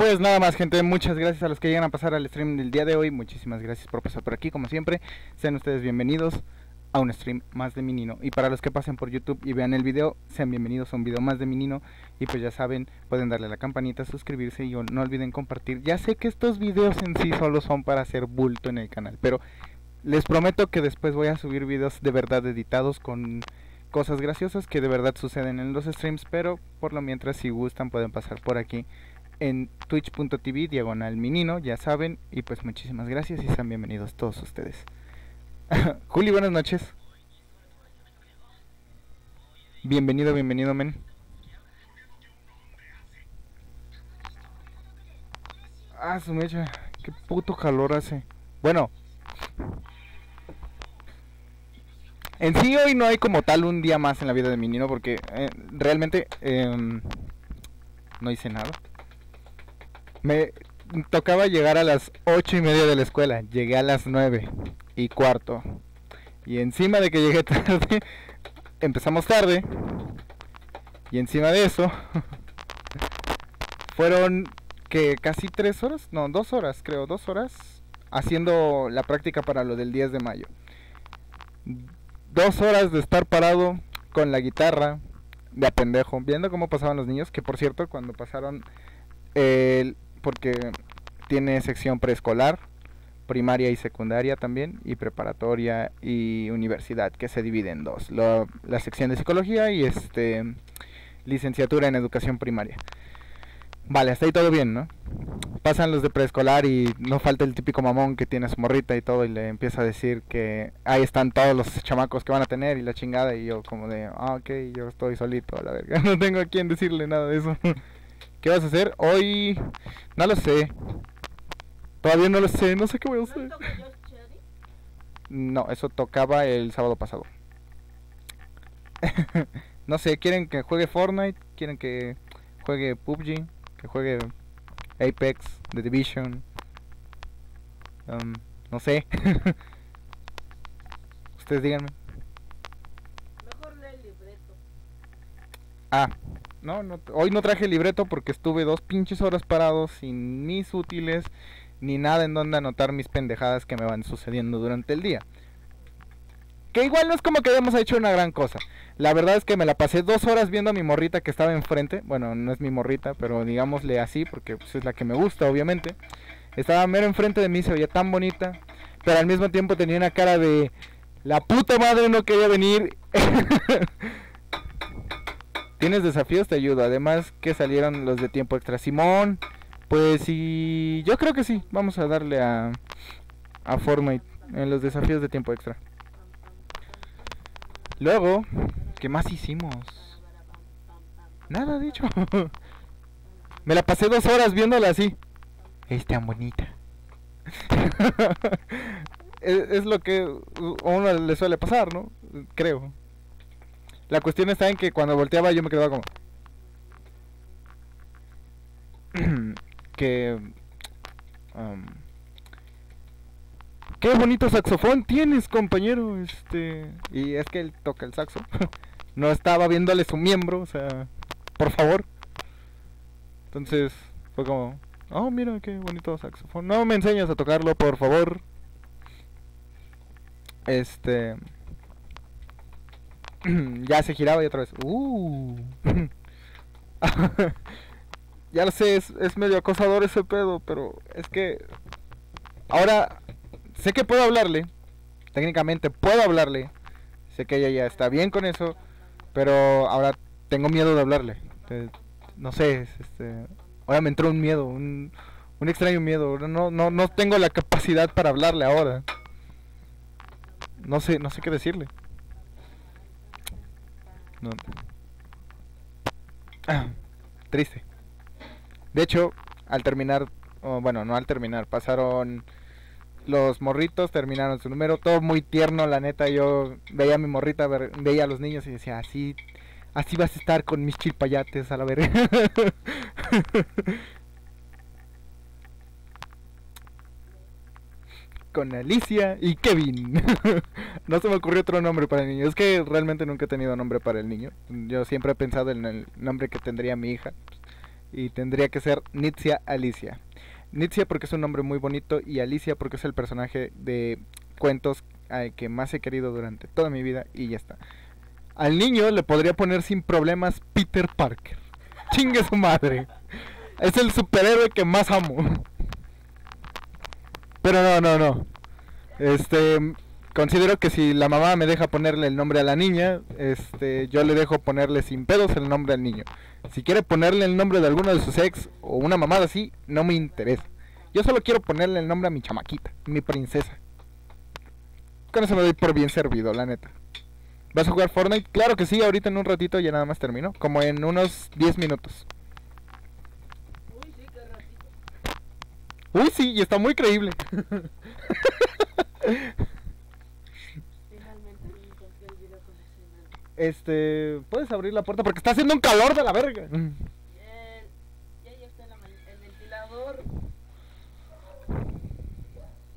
Pues nada más, gente. Muchas gracias a los que llegan a pasar al stream del día de hoy. Muchísimas gracias por pasar por aquí, como siempre. Sean ustedes bienvenidos a un stream más de Minino. Y para los que pasen por YouTube y vean el video, sean bienvenidos a un video más de Minino. Y pues ya saben, pueden darle a la campanita, suscribirse y no olviden compartir. Ya sé que estos videos en sí solo son para hacer bulto en el canal, pero les prometo que después voy a subir videos de verdad editados con cosas graciosas que de verdad suceden en los streams, pero por lo mientras si gustan pueden pasar por aquí en twitch.tv diagonal minino, ya saben, y pues muchísimas gracias y sean bienvenidos todos ustedes. Juli, buenas noches. Bienvenido, bienvenido, men. Ah, su mecha, qué puto calor hace. Bueno, en sí hoy no hay como tal un día más en la vida de mi niño porque eh, realmente em, no hice nada. Me tocaba llegar a las ocho y media de la escuela, llegué a las nueve y cuarto. Y encima de que llegué tarde, empezamos tarde. Y encima de eso, fueron que casi tres horas, no, dos horas creo, dos horas, haciendo la práctica para lo del 10 de mayo dos horas de estar parado con la guitarra de a pendejo, viendo cómo pasaban los niños, que por cierto, cuando pasaron, el porque tiene sección preescolar, primaria y secundaria también, y preparatoria y universidad, que se divide en dos, la sección de psicología y este licenciatura en educación primaria. Vale, hasta ahí todo bien, ¿no? Pasan los de preescolar y no falta el típico mamón que tiene su morrita y todo y le empieza a decir que ahí están todos los chamacos que van a tener y la chingada y yo como de, ah, ok, yo estoy solito, a la verga, no tengo a quien decirle nada de eso. ¿Qué vas a hacer? Hoy, no lo sé. Todavía no lo sé, no sé qué voy a hacer. No, eso tocaba el sábado pasado. no sé, ¿quieren que juegue Fortnite? ¿Quieren que juegue PUBG? que juegue Apex, The Division, um, no sé. Ustedes díganme. Mejor lee el libreto. Ah, no, no, hoy no traje libreto porque estuve dos pinches horas parados sin mis útiles ni nada en donde anotar mis pendejadas que me van sucediendo durante el día. Que igual no es como que hayamos hecho una gran cosa. La verdad es que me la pasé dos horas viendo a mi morrita que estaba enfrente. Bueno, no es mi morrita, pero digámosle así, porque pues, es la que me gusta, obviamente. Estaba mero enfrente de mí, se veía tan bonita. Pero al mismo tiempo tenía una cara de... La puta madre no quería venir. ¿Tienes desafíos? Te ayudo. Además que salieron los de tiempo extra. Simón, pues sí, yo creo que sí. Vamos a darle a, a Fortnite en los desafíos de tiempo extra. Luego, ¿qué más hicimos? Nada, dicho. Me la pasé dos horas viéndola así. Es tan bonita. es, lo que a uno le suele pasar, ¿no? Creo. La cuestión está en que cuando volteaba yo me quedaba como... que... Um, Qué bonito saxofón tienes, compañero. Este, y es que él toca el saxo. no estaba viéndole su miembro, o sea, por favor. Entonces, fue como, "Oh, mira qué bonito saxofón. No me enseñas a tocarlo, por favor." Este ya se giraba y otra vez. Uh. ya lo sé, es, es medio acosador ese pedo, pero es que ahora sé que puedo hablarle, técnicamente puedo hablarle, sé que ella ya está bien con eso, pero ahora tengo miedo de hablarle. no sé, este, ahora me entró un miedo, un, un extraño miedo, no, no, no tengo la capacidad para hablarle ahora. No sé, no sé qué decirle. No. triste. De hecho, al terminar, bueno, no al terminar, pasaron los morritos terminaron su número, todo muy tierno, la neta, yo veía a mi morrita, veía a los niños y decía, así, así vas a estar con mis chilpayates a la verga. con Alicia y Kevin. no se me ocurrió otro nombre para el niño. Es que realmente nunca he tenido nombre para el niño. Yo siempre he pensado en el nombre que tendría mi hija. y tendría que ser Nitzia Alicia. Nitzia porque es un nombre muy bonito y Alicia porque es el personaje de cuentos al que más he querido durante toda mi vida y ya está. Al niño le podría poner sin problemas Peter Parker. Chingue su madre. Es el superhéroe que más amo. Pero no, no, no. Este, considero que si la mamá me deja ponerle el nombre a la niña, este, yo le dejo ponerle sin pedos el nombre al niño. Si quiere ponerle el nombre de alguno de sus ex o una mamada así, no me interesa. Yo solo quiero ponerle el nombre a mi chamaquita, mi princesa. Con eso me doy por bien servido, la neta. ¿Vas a jugar Fortnite? Claro que sí, ahorita en un ratito ya nada más termino. Como en unos 10 minutos. Uy, sí, qué ratito. Uy, sí, y está muy creíble. Este, ¿puedes abrir la puerta? Porque está haciendo un calor de la verga. Ya ya está el ventilador.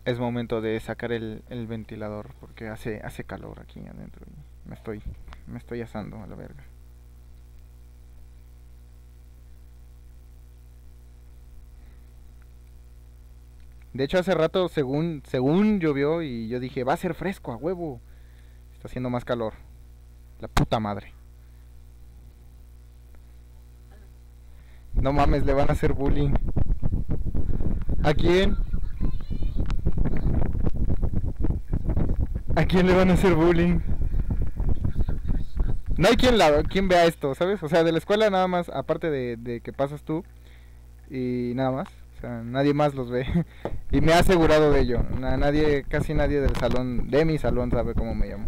Es momento de sacar el, el ventilador porque hace, hace calor aquí adentro. y me estoy, me estoy asando a la verga. De hecho, hace rato, según, según llovió y yo dije, va a ser fresco a huevo. Está haciendo más calor. La puta madre. No mames, le van a hacer bullying. ¿A quién? ¿A quién le van a hacer bullying? No hay quien, la, quien vea esto, ¿sabes? O sea, de la escuela nada más, aparte de, de que pasas tú y nada más. Sea, nadie más los ve. Y me ha asegurado de ello. Na- nadie, casi nadie del salón, de mi salón sabe cómo me llamo.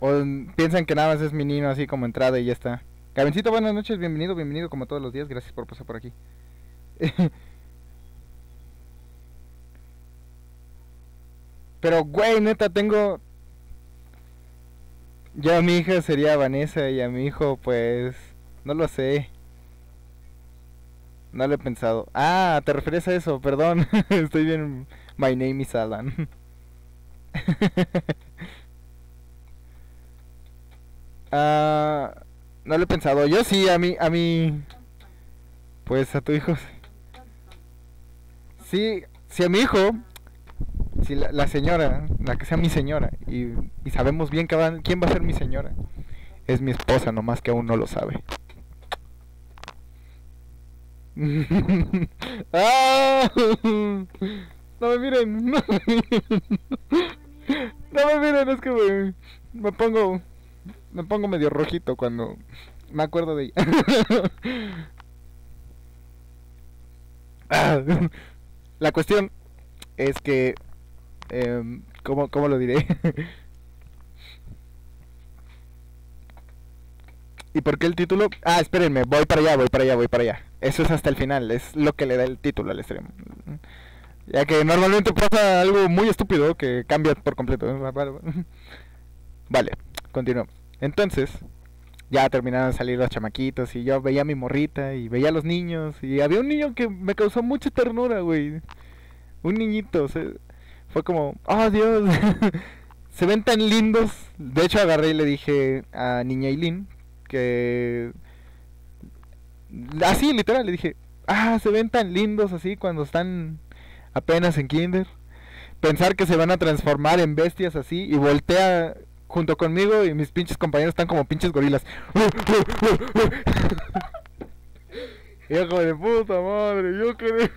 O piensan que nada más es mi niño así como entrada y ya está. Gabencito, buenas noches, bienvenido, bienvenido como todos los días, gracias por pasar por aquí. Pero, güey, neta, tengo... Yo a mi hija sería Vanessa y a mi hijo, pues... No lo sé. No lo he pensado. Ah, te refieres a eso, perdón. Estoy bien. My name is Alan. Ah, no lo he pensado. Yo sí, a mí, a mí... Pues a tu hijo. sí. Sí, a mi hijo, si la, señora, la que sea mi señora, y, y sabemos bien que va- quién va a ser mi señora, es mi esposa, nomás que aún no lo sabe. ¡Ah! No me miren, no me miren. No me miren, es que me, me pongo me pongo medio rojito cuando me acuerdo de ella. Ah, La cuestión es que em, ¿cómo, ¿cómo lo diré? ¿Y por qué el título? Ah, espérenme, voy para allá, voy para allá, voy para allá. Eso es hasta el final, es lo que le da el título al stream. Ya que normalmente pasa algo muy estúpido que cambia por completo. Vale, continuamos. Entonces, ya terminaron de salir los chamaquitos y yo veía a mi morrita y veía a los niños y había un niño que me causó mucha ternura, güey. Un niñito, se- fue como, oh Dios, se ven tan lindos. De hecho agarré y le dije a niña Eileen que... Así, literal, le dije, ah, se ven tan lindos así cuando están apenas en kinder. Pensar que se van a transformar en bestias así y voltea junto conmigo y mis pinches compañeros están como pinches gorilas. Hijo de puta madre, yo quería...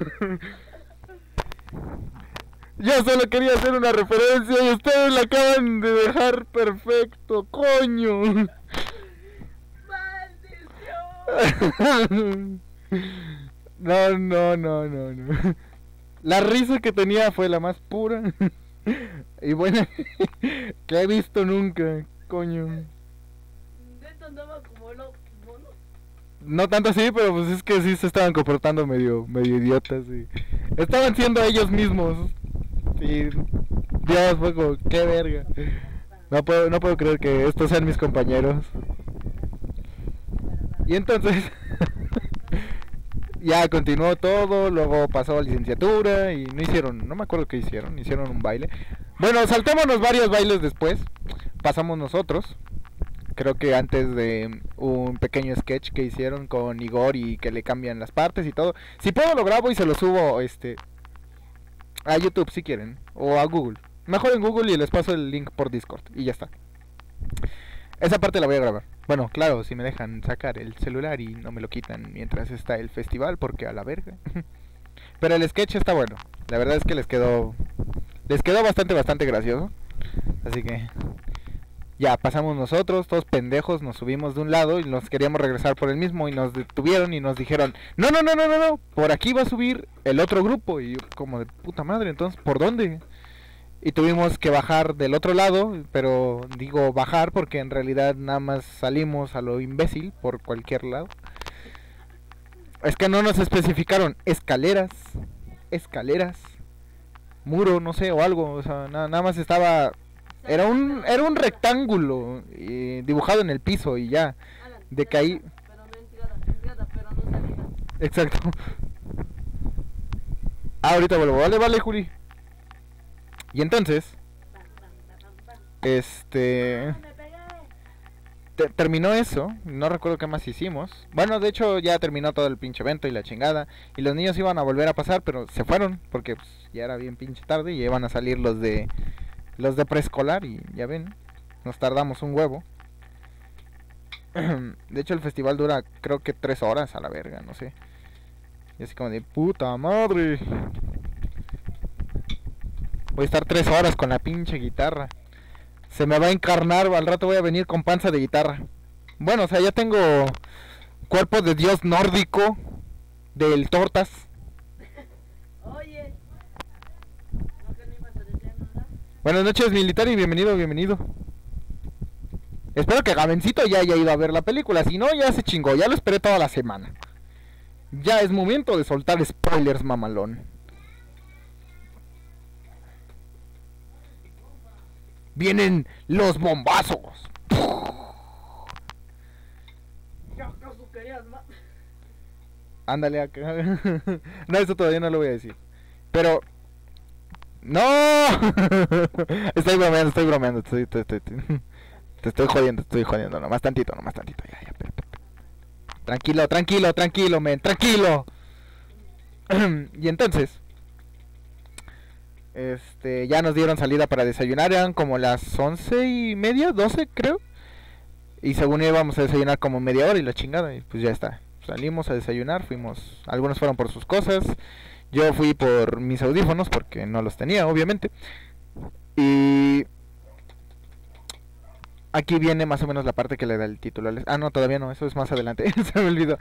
Yo solo quería hacer una referencia y ustedes la acaban de dejar perfecto, coño. ¡Maldición! No, no, no, no, no. La risa que tenía fue la más pura y buena que he visto nunca, coño. Andaba como. No tanto así, pero pues es que sí se estaban comportando medio, medio idiotas y estaban siendo ellos mismos. Y Dios, fue como, qué verga. No puedo, no puedo creer que estos sean mis compañeros. Y entonces ya continuó todo, luego pasó a licenciatura y no hicieron, no me acuerdo qué hicieron, hicieron un baile. Bueno, saltémonos varios bailes después, pasamos nosotros Creo que antes de un pequeño sketch que hicieron con Igor y que le cambian las partes y todo. Si puedo lo grabo y se lo subo este a YouTube si quieren o a Google. Mejor en Google y les paso el link por Discord y ya está. Esa parte la voy a grabar. Bueno, claro, si me dejan sacar el celular y no me lo quitan mientras está el festival porque a la verga. Pero el sketch está bueno. La verdad es que les quedó les quedó bastante bastante gracioso. Así que ya pasamos nosotros, todos pendejos, nos subimos de un lado y nos queríamos regresar por el mismo y nos detuvieron y nos dijeron, no, no, no, no, no, no, por aquí va a subir el otro grupo. Y yo como de puta madre, entonces, ¿por dónde? Y tuvimos que bajar del otro lado, pero digo bajar porque en realidad nada más salimos a lo imbécil por cualquier lado. Es que no nos especificaron escaleras, escaleras, muro, no sé, o algo, o sea, nada, nada más estaba era un, era un rectángulo eh, dibujado en el piso y ya. Alan, De que ahí-. Exacto. Ah, ahorita vuelvo. Vale, vale, Juli. Y entonces, este... ¡Ah, te- terminó eso, no recuerdo qué más hicimos. Bueno, de hecho ya terminó todo el pinche evento y la chingada. Y los niños iban a volver a pasar, pero se fueron porque pues, ya era bien pinche tarde y iban a salir los de los de preescolar y ya ven, nos tardamos un huevo. De hecho el festival dura creo que tres horas a la verga, no sé. Y así como de puta madre. Voy a estar tres horas con la pinche guitarra. Se me va a encarnar, al rato voy a venir con panza de guitarra. Bueno, o sea, ya tengo cuerpo de dios nórdico del tortas. Oye. ¿No que no ibas a decir nada? Buenas noches, militar, y bienvenido, bienvenido. Espero que Gabencito ya haya ido a ver la película, si no, ya se chingó, ya lo esperé toda la semana. Ya es momento de soltar spoilers, mamalón. Vienen los bombazos. Ándale acá. no, eso todavía no lo voy a decir. Pero. ¡No! estoy bromeando, estoy bromeando. Estoy, te estoy jodiendo, estoy jodiendo. Nomás tantito, nomás tantito. Ya, ya. Tranquilo, tranquilo, tranquilo, men, tranquilo. y entonces. Este, ya nos dieron salida para desayunar. Eran como las once y media, doce, creo. Y según íbamos a desayunar como media hora y la chingada. Y pues ya está. Salimos a desayunar, fuimos. Algunos fueron por sus cosas. Yo fui por mis audífonos porque no los tenía, obviamente. Y. Aquí viene más o menos la parte que le da el título. Ah, no, todavía no, eso es más adelante. Se me olvidó.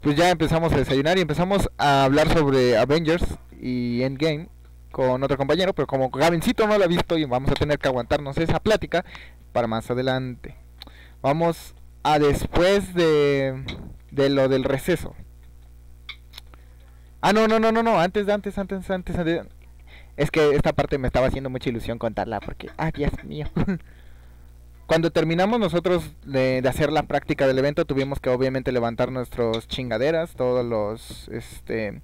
Pues ya empezamos a desayunar y empezamos a hablar sobre Avengers y Endgame con otro compañero, pero como Gabencito no lo ha visto y vamos a tener que aguantarnos esa plática para más adelante. Vamos a después de, de lo del receso. Ah, no, no, no, no, no, antes, antes, antes, antes, antes. Es que esta parte me estaba haciendo mucha ilusión contarla porque, ah, Dios mío. Cuando terminamos nosotros de, de hacer la práctica del evento, tuvimos que obviamente levantar nuestros chingaderas, todos los, este,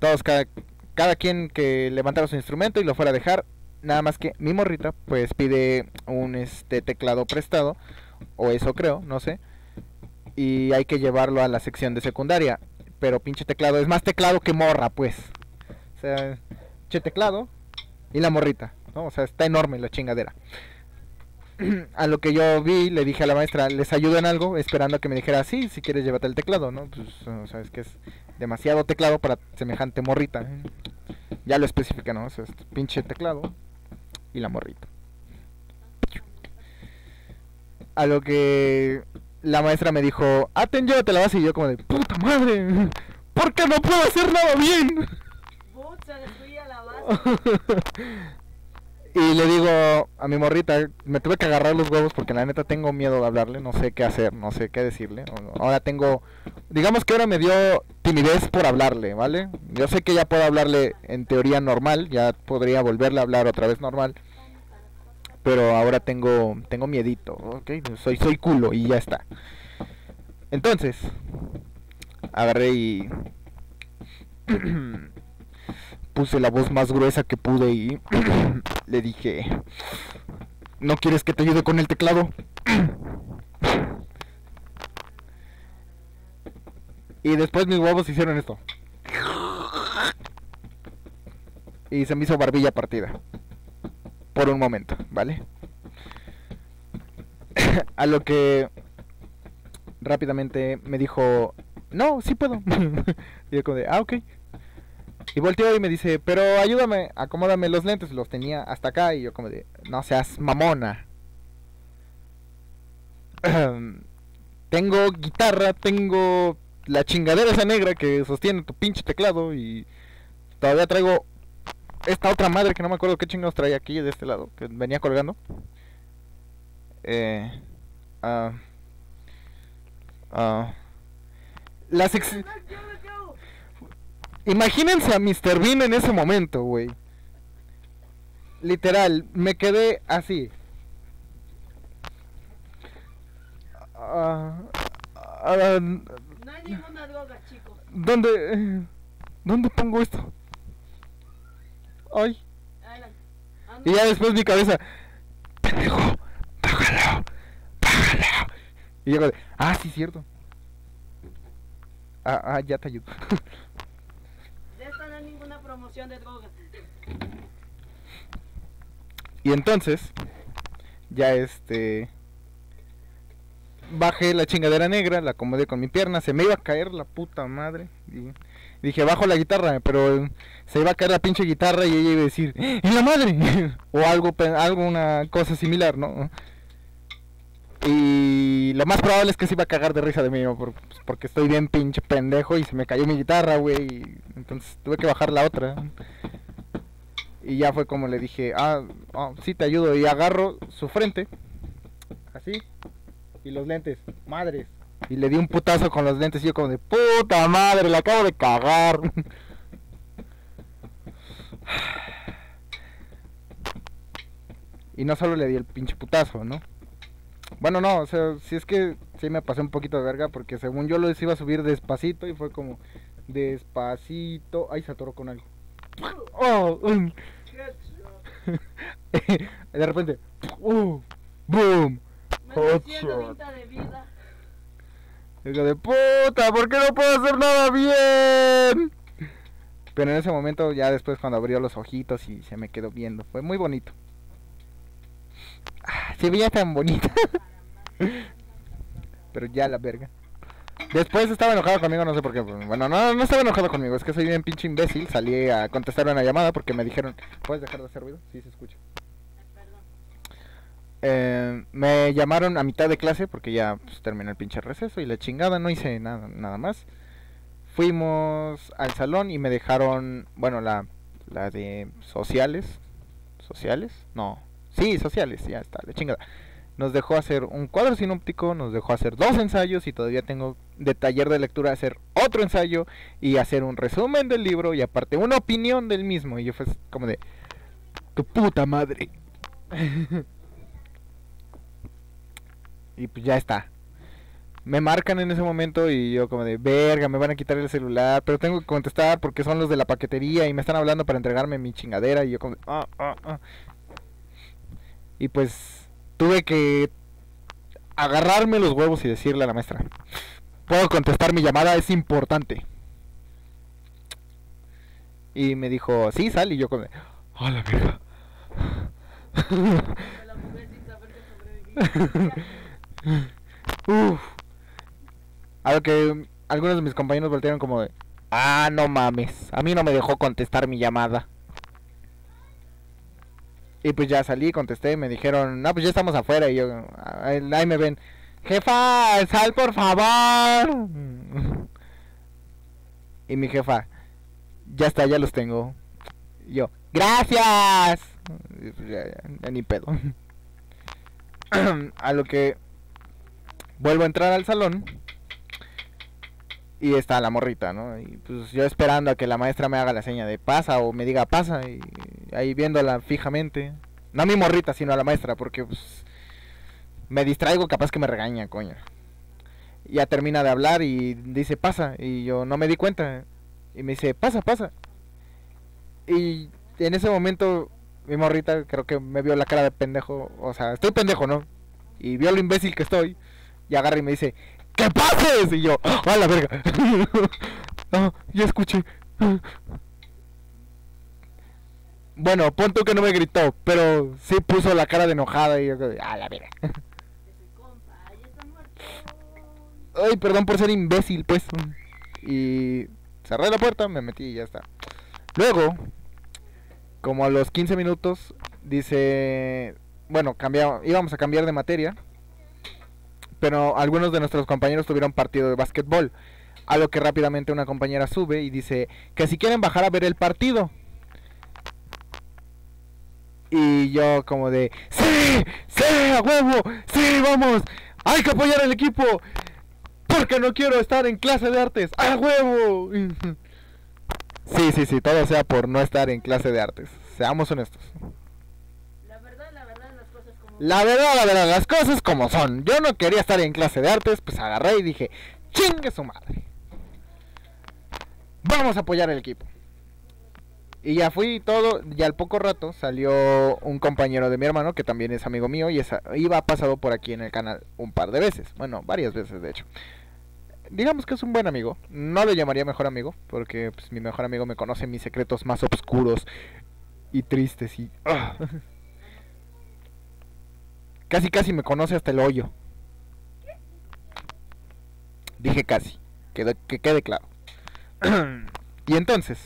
todos cada, cada quien que levantara su instrumento y lo fuera a dejar. Nada más que mi morrita, pues pide un este teclado prestado, o eso creo, no sé. Y hay que llevarlo a la sección de secundaria. Pero pinche teclado, es más teclado que morra, pues. O sea, pinche teclado y la morrita, ¿no? O sea, está enorme la chingadera. a lo que yo vi, le dije a la maestra, ¿les ayudo en algo? Esperando a que me dijera, sí, si quieres llévate el teclado, ¿no? Pues, o sea, es que es demasiado teclado para semejante morrita. ¿eh? Ya lo especifica, ¿no? O sea, es pinche teclado y la morrita. A lo que la maestra me dijo, Aten, llévate la base. Y yo como de, puta madre, ¿por qué no puedo hacer nada bien? Se destruía la base. y le digo a mi morrita, me tuve que agarrar los huevos porque la neta tengo miedo de hablarle, no sé qué hacer, no sé qué decirle. Ahora tengo, digamos que ahora me dio timidez por hablarle, ¿vale? Yo sé que ya puedo hablarle en teoría normal, ya podría volverle a hablar otra vez normal. Pero ahora tengo tengo miedito, ¿ok? Soy soy culo y ya está. Entonces, agarré y puse la voz más gruesa que pude y le dije, ¿No quieres que te ayude con el teclado? y después mis huevos hicieron esto. Y se me hizo barbilla partida. Por un momento, ¿vale? A lo que rápidamente me dijo, no, sí puedo. y yo como de, ah, ok. Y volteó y me dice, pero ayúdame, acomódame los lentes. Los tenía hasta acá y yo como de, no seas mamona. tengo guitarra, tengo la chingadera esa negra que sostiene tu pinche teclado y todavía traigo esta otra madre que no me acuerdo qué chingados traía aquí de este lado, que venía colgando. Eh, ah, ah, las Imagínense a Mr. Bean en ese momento, güey. Literal, me quedé así. Ah, no hay ninguna droga, chicos. ¿Dónde, ¿Dónde pongo esto? Ay. Y ya después mi cabeza. Pendejo, bájalo, bájalo. Y yo, ah, sí, cierto. Ah, ah, ya te ayudo. promoción de drogas. Y entonces, ya este. Bajé la chingadera negra, la acomodé con mi pierna, se me iba a caer la puta madre. Y dije, bajo la guitarra, pero se iba a caer la pinche guitarra y ella iba a decir, ¡En la madre! o algo, alguna cosa similar, ¿no? Y lo más probable es que se iba a cagar de risa de mí, pues, porque estoy bien pinche pendejo y se me cayó mi guitarra, güey. Entonces tuve que bajar la otra. Y ya fue como le dije, ah, oh, sí te ayudo. Y agarro su frente, así, y los lentes, madres. Y le di un putazo con los lentes y yo como de, puta madre, le acabo de cagar. y no solo le di el pinche putazo, ¿no? Bueno, no, o sea, si es que sí me pasé un poquito de verga porque según yo lo iba a subir despacito y fue como despacito. Ay, se atoró con algo. Oh, de repente, uh, boom. de vida. Hijo de puta, ¿por qué no puedo hacer nada bien? Pero en ese momento, ya después cuando abrió los ojitos y se me quedó viendo, fue muy bonito. Ah, se veía tan bonita. Pero ya la verga. Después estaba enojado conmigo, no sé por qué. Bueno, no, no estaba enojado conmigo, es que soy bien pinche imbécil. Salí a contestar una llamada porque me dijeron, ¿puedes dejar de hacer ruido? Sí, se escucha. Eh, me llamaron a mitad de clase porque ya pues, el pinche receso y la chingada, no hice nada, nada más. Fuimos al salón y me dejaron, bueno, la, la de sociales. ¿Sociales? No, Sí, sociales, ya está, la chingada. Nos dejó hacer un cuadro sinóptico, nos dejó hacer dos ensayos y todavía tengo de taller de lectura hacer otro ensayo y hacer un resumen del libro y aparte una opinión del mismo. Y yo fue como de, tu puta madre. y pues ya está. Me marcan en ese momento y yo como de, verga, me van a quitar el celular, pero tengo que contestar porque son los de la paquetería y me están hablando para entregarme mi chingadera y yo como de, ah, ah, ah. Y pues tuve que agarrarme los huevos y decirle a la maestra, puedo contestar mi llamada, es importante. Y me dijo, sí, sal, y yo con... ¡Oh, la verga! Uf. A lo que algunos de mis compañeros voltearon como de, ah, no mames, a mí no me dejó contestar mi llamada. Y pues ya salí, contesté, me dijeron, no, pues ya estamos afuera. Y yo, ahí me ven, jefa, sal por favor. Y mi jefa, ya está, ya los tengo. Y yo, gracias. Pues ya, ni pedo. a lo que vuelvo a entrar al salón y está la morrita, ¿no? Y pues yo esperando a que la maestra me haga la seña de pasa o me diga pasa y ahí viéndola fijamente. No a mi morrita, sino a la maestra, porque pues me distraigo, capaz que me regaña, coño. Ya termina de hablar y dice pasa y yo no me di cuenta y me dice pasa, pasa. Y en ese momento mi morrita creo que me vio la cara de pendejo, o sea, estoy pendejo, ¿no? Y vio lo imbécil que estoy y agarra y me dice, ¿qué pases? Y yo, ¡a la verga! ah, ya escuché. Bueno, pon tú que no me gritó, pero sí puso la cara de enojada y yo, ¡a la verga! Ay, perdón por ser imbécil, pues. Y cerré la puerta, me metí y ya está. Luego, como a los 15 minutos, dice, bueno, cambia, íbamos a cambiar de materia, pero algunos de nuestros compañeros tuvieron partido de básquetbol, a lo que rápidamente una compañera sube y dice que si quieren bajar a ver el partido. Y yo como de, sí, sí, a huevo, sí, vamos, hay que apoyar al equipo, porque no quiero estar en clase de artes, a huevo. Sí, sí, sí, todo sea por no estar en clase de artes, seamos honestos. La verdad, la verdad, las cosas como. La verdad, la verdad, las cosas como son. Yo no quería estar en clase de artes, pues agarré y dije, chingue su madre. Vamos a apoyar al equipo. Y ya fui todo, y al poco rato salió un compañero de mi hermano, que también es amigo mío, y esa, iba pasado por aquí en el canal un par de veces. Bueno, varias veces de hecho. Digamos que es un buen amigo. No lo llamaría mejor amigo, porque pues, mi mejor amigo me conoce mis secretos más oscuros y tristes y... Casi, casi me conoce hasta el hoyo. Dije casi, que, que quede claro. y entonces,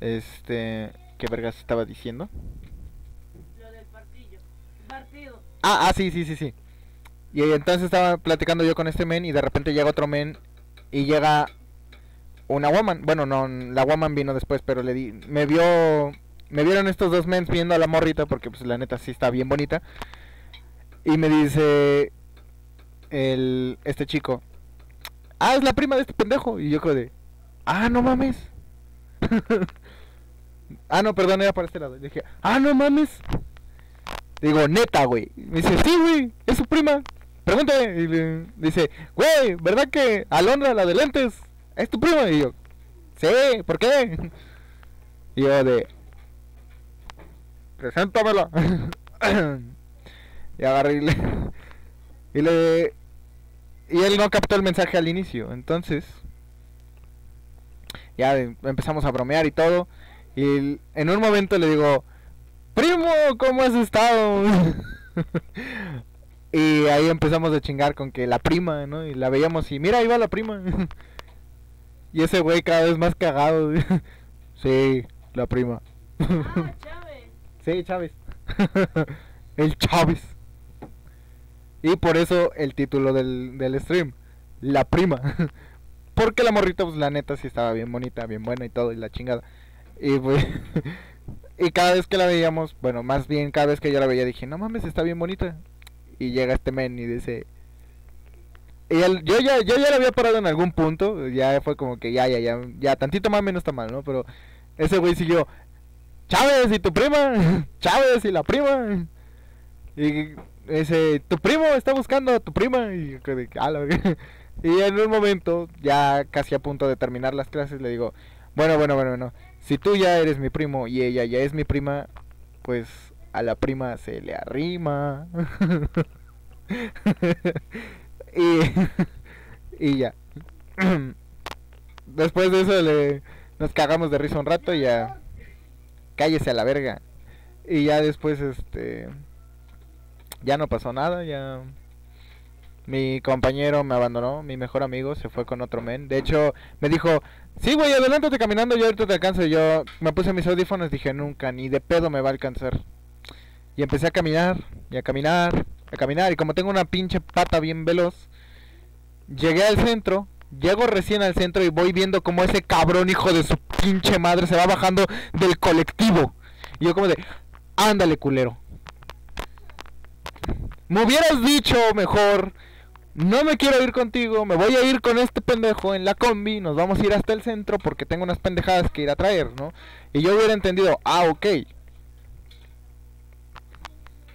este, ¿qué vergas estaba diciendo? Lo del partido. Partido. Ah, ah, sí, sí, sí, sí. Y entonces estaba platicando yo con este men y de repente llega otro men y llega una woman. Bueno, no, la woman vino después, pero le di, me vio, me vieron estos dos men viendo a la morrita porque pues la neta sí está bien bonita. Y me dice el este chico, ah, es la prima de este pendejo. Y yo creo de, ah, no mames. ah, no, perdón, era para este lado. Y dije, ah, no mames. Digo, neta, güey. Me dice, sí, güey, es su prima. Pregúntale. Y le dice, güey, ¿verdad que Alondra, la de lentes, es tu prima? Y yo, sí, ¿por qué? Y yo de, preséntamela. y agarré y le, y él no captó el mensaje al inicio, entonces... Ya empezamos a bromear y todo. Y en un momento le digo, primo, ¿cómo has estado? y ahí empezamos a chingar con que la prima, ¿no? Y la veíamos y mira, ahí va la prima. y ese güey cada vez más cagado. sí, la prima. Ah. Sí, Chávez. el Chávez. Y por eso el título del, del stream, la prima. Porque la morrita, pues la neta sí estaba bien bonita, bien buena y todo, y la chingada. Y pues... Y cada vez que la veíamos, bueno, más bien cada vez que yo la veía dije, no mames, está bien bonita. Y llega este men y dice... Y él- yo, ya, yo ya la había parado en algún punto, ya fue como que ya, ya, ya, ya, tantito más no está mal, ¿no? Pero ese güey siguió, Chávez y tu prima, Chávez y la prima. Y ese, tu primo está buscando a tu prima. Y yo quedé, "A la verga". Y en un momento, ya casi a punto de terminar las clases, le digo, bueno, bueno, bueno, bueno, si tú ya eres mi primo y ella ya es mi prima, pues a la prima se le arrima. y, y ya. Después de eso le, nos cagamos de risa un rato y ya cállese a la verga. Y ya después, este, ya no pasó nada, ya mi compañero me abandonó, mi mejor amigo se fue con otro men. De hecho, me dijo, sí, güey, adelántate caminando, yo ahorita te alcanzo. Y yo me puse mis audífonos, dije, nunca, ni de pedo me va a alcanzar. Y empecé a caminar, y a caminar, a caminar. Y como tengo una pinche pata bien veloz, llegué al centro. Llego recién al centro y voy viendo como ese cabrón hijo de su pinche madre se va bajando del colectivo. Y yo como de, ándale culero. Me hubieras dicho mejor, no me quiero ir contigo, me voy a ir con este pendejo en la combi, nos vamos a ir hasta el centro porque tengo unas pendejadas que ir a traer, ¿no? Y yo hubiera entendido, ah, ok.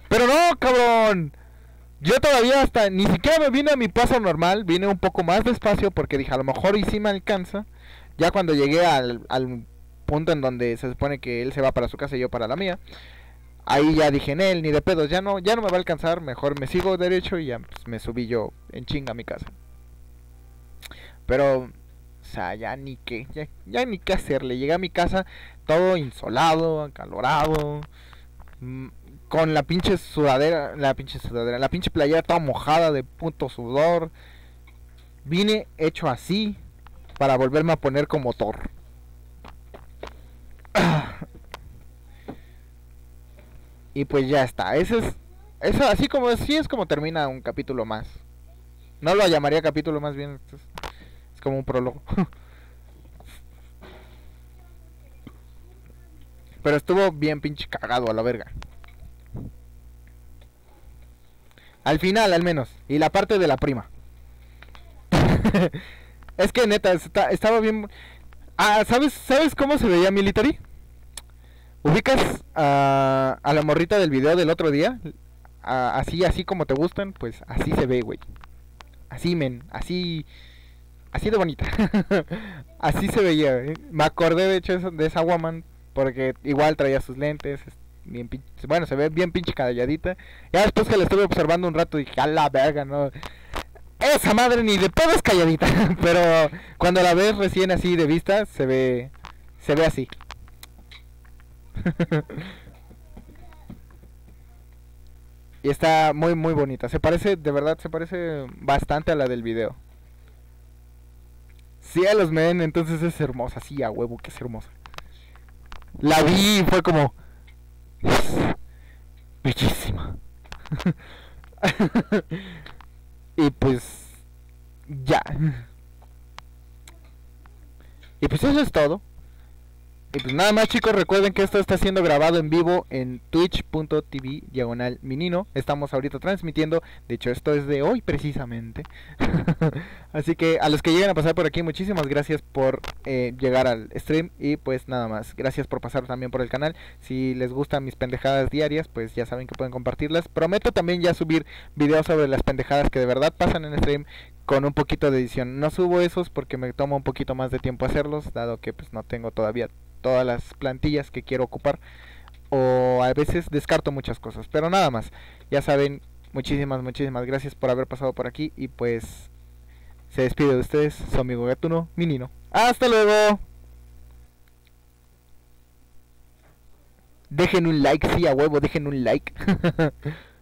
Pero no, cabrón. Yo todavía hasta ni siquiera me vine a mi paso normal, vine un poco más despacio porque dije, a lo mejor y sí me alcanza. Ya cuando llegué al, al punto en donde se supone que él se va para su casa y yo para la mía. Ahí ya dije en él, ni de pedos, ya no, ya no me va a alcanzar, mejor me sigo derecho y ya pues, me subí yo en chinga a mi casa. Pero, o sea, ya ni qué, ya, ya ni qué hacerle. Llegué a mi casa todo insolado, acalorado, mm, con la pinche sudadera, la pinche sudadera, la pinche playera toda mojada de puto sudor. Vine hecho así para volverme a poner como Thor. Y pues ya está. Eso es. Eso así como así es como termina un capítulo más. No lo llamaría capítulo más bien. Es, es como un prólogo. Pero estuvo bien pinche cagado a la verga. Al final, al menos. Y la parte de la prima. es que neta, estaba bien. Ah, ¿sabes, ¿sabes cómo se veía Military? ¿Ubicas a, a la morrita del video del otro día? A- así, así como te gustan, pues así se ve, güey. Así, men, así. Así de bonita. así se veía, eh. Me acordé, de hecho, de esa woman. Porque igual traía sus lentes. Bien bueno, se ve bien pinche calladita. Ya después que la estuve observando un rato dije, a la verga, no. Esa madre ni de pedo es calladita. Pero cuando la ves recién así de vista, se ve. Se ve así. y está muy muy bonita. Se parece, de verdad, se parece bastante a la del video. Cielos, men, entonces es hermosa, sí, a huevo que es hermosa. La vi y fue como... "Es bellísima. y pues... Ya. Y pues eso es todo. Y pues nada más chicos, recuerden que esto está siendo grabado en vivo en twitch.tv diagonal minino. Estamos ahorita transmitiendo, de hecho esto es de hoy precisamente. Así que a los que lleguen a pasar por aquí, muchísimas gracias por eh, llegar al stream y pues nada más. Gracias por pasar también por el canal. Si les gustan mis pendejadas diarias, pues ya saben que pueden compartirlas. Prometo también ya subir videos sobre las pendejadas que de verdad pasan en stream con un poquito de edición. No subo esos porque me toma un poquito más de tiempo hacerlos, dado que pues no tengo todavía todas las plantillas que quiero ocupar o a veces descarto muchas cosas, pero nada más. Ya saben, muchísimas muchísimas gracias por haber pasado por aquí y pues se despide de ustedes su amigo Gatuno, Minino. Hasta luego. Dejen un like, sí, a huevo, dejen un like.